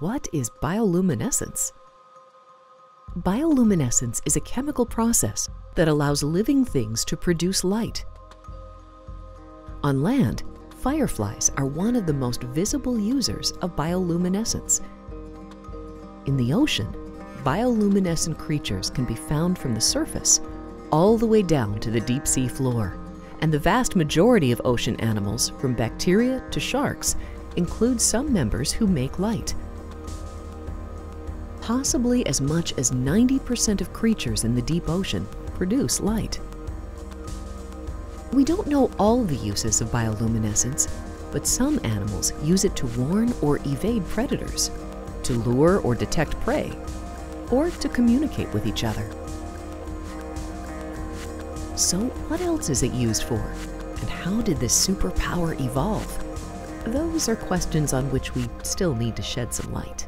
What is bioluminescence? Bioluminescence is a chemical process that allows living things to produce light. On land, fireflies are one of the most visible users of bioluminescence. In the ocean, bioluminescent creatures can be found from the surface all the way down to the deep sea floor. And the vast majority of ocean animals, from bacteria to sharks, include some members who make light. Possibly as much as 90% of creatures in the deep ocean produce light. We don't know all the uses of bioluminescence, but some animals use it to warn or evade predators, to lure or detect prey, or to communicate with each other. So what else is it used for? And how did this superpower evolve? Those are questions on which we still need to shed some light.